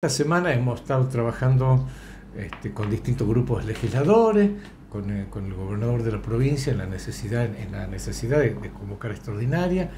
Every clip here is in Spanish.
Esta semana hemos estado trabajando este, con distintos grupos legisladores, con el, gobernador de la provincia en la necesidad, en la necesidad de, convocar extraordinaria,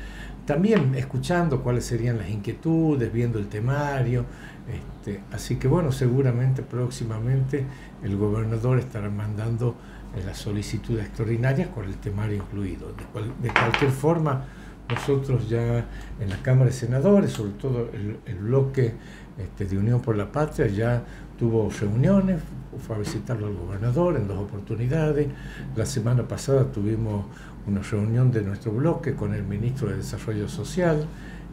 también escuchando cuáles serían las inquietudes, viendo el temario. Este, así que bueno, seguramente próximamente el gobernador estará mandando eh, las solicitudes extraordinarias con el temario incluido. De, cualquier forma, nosotros ya en la Cámara de Senadores, sobre todo el bloque este, de Unión por la Patria ya tuvo reuniones, fue a visitarlo al gobernador en dos oportunidades. La semana pasada tuvimos una reunión de nuestro bloque con el ministro de Desarrollo Social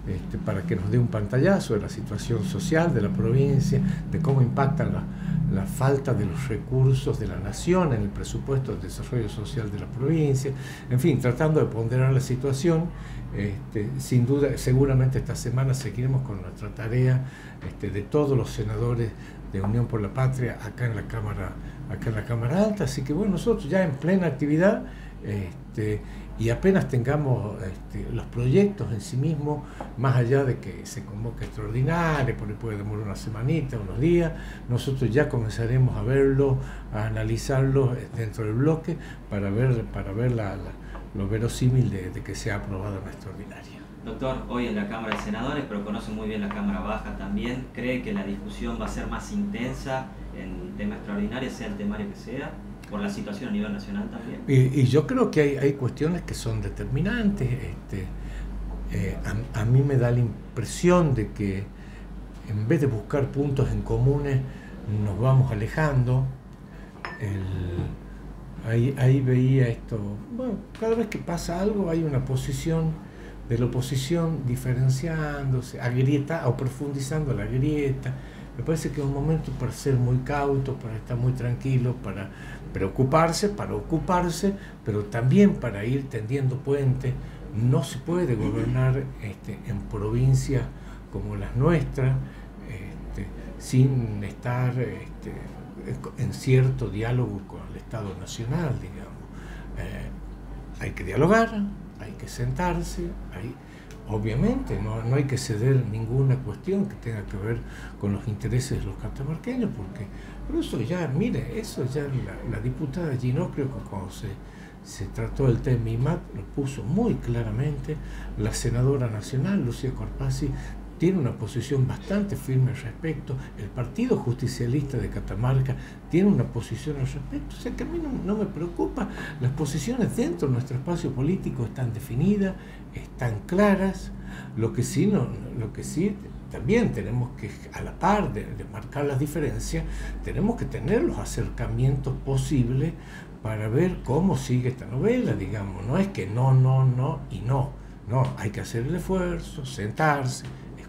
este, para que nos dé un pantallazo de la situación social de la provincia, de cómo impacta la, la falta de los recursos de la nación en el presupuesto de desarrollo social de la provincia, en fin, tratando de ponderar la situación. Este, sin duda, seguramente esta semana seguiremos con nuestra tarea este, de todos los senadores de Unión por la Patria acá en la Cámara, acá en la Cámara Alta, así que bueno, nosotros ya en plena actividad y apenas tengamos este, los proyectos en sí mismos, más allá de que se convoque extraordinario, por ahí puede demorar una semanita, unos días, nosotros ya comenzaremos a verlo, a analizarlo dentro del bloque para ver, para ver la, lo verosímil de, de que sea aprobada una extraordinaria. Doctor, hoy en la Cámara de Senadores, pero conoce muy bien la Cámara Baja también, ¿cree que la discusión va a ser más intensa en tema extraordinario, sea el temario que sea? Por la situación a nivel nacional también. Y, yo creo que hay, hay, cuestiones que son determinantes. Este, eh, a, mí me da la impresión de que en vez de buscar puntos en comunes, nos vamos alejando. ahí, ahí veía esto. Bueno, cada vez que pasa algo hay una posición de la oposición diferenciándose, agrieta o profundizando la grieta me parece que es un momento para ser muy cauto, para estar muy tranquilo, para preocuparse, para ocuparse, pero también para ir tendiendo puentes. No se puede gobernar este, en provincias como las nuestras este, sin estar este, en cierto diálogo con el Estado Nacional, digamos. Eh, hay que dialogar, hay que sentarse, hay Obviamente, no, no, hay que ceder ninguna cuestión que tenga que ver con los intereses de los catamarqueños, porque pero eso ya, mire, eso ya la, diputada Gino creo que cuando se, se trató el tema IMAT lo puso muy claramente, la senadora nacional, Lucía Corpasi, tiene una posición bastante firme al respecto, el Partido Justicialista de Catamarca tiene una posición al respecto, o sea que a mí no, me preocupa, las posiciones dentro de nuestro espacio político están definidas, están claras, lo que sí, no, lo que sí también tenemos que, a la par de, de marcar las diferencias, tenemos que tener los acercamientos posibles para ver cómo sigue esta novela, digamos, no es que no, no, no y no, no, hay que hacer el esfuerzo, sentarse,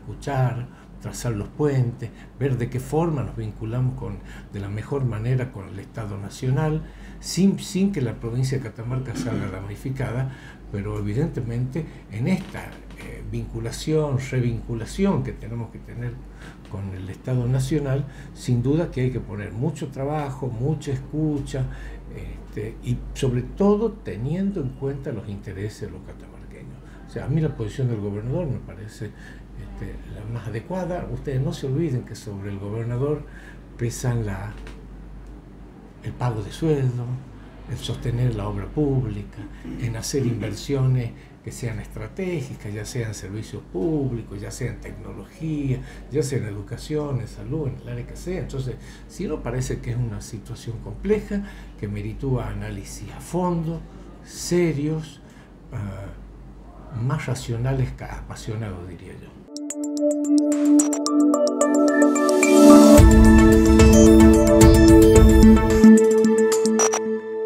escuchar, trazar los puentes, ver de qué forma nos vinculamos con, de la mejor manera con el Estado Nacional, sin, sin que la provincia de Catamarca salga damnificada, pero evidentemente en esta eh, vinculación, revinculación que tenemos que tener con el Estado Nacional, sin duda que hay que poner mucho trabajo, mucha escucha, este, y sobre todo teniendo en cuenta los intereses de los catamarqueños. O sea, a mí la posición del gobernador me parece este, la más adecuada. Ustedes no se olviden que sobre el gobernador pesan la, el pago de sueldo, el sostener la obra pública, en hacer inversiones que sean estratégicas, ya sean servicios públicos, ya sean tecnología, ya sea en educación, en salud, en el área que sea. Entonces, si no parece que es una situación compleja, que meritúa análisis a fondo, serios, ah, más racionales que apasionados, diría yo.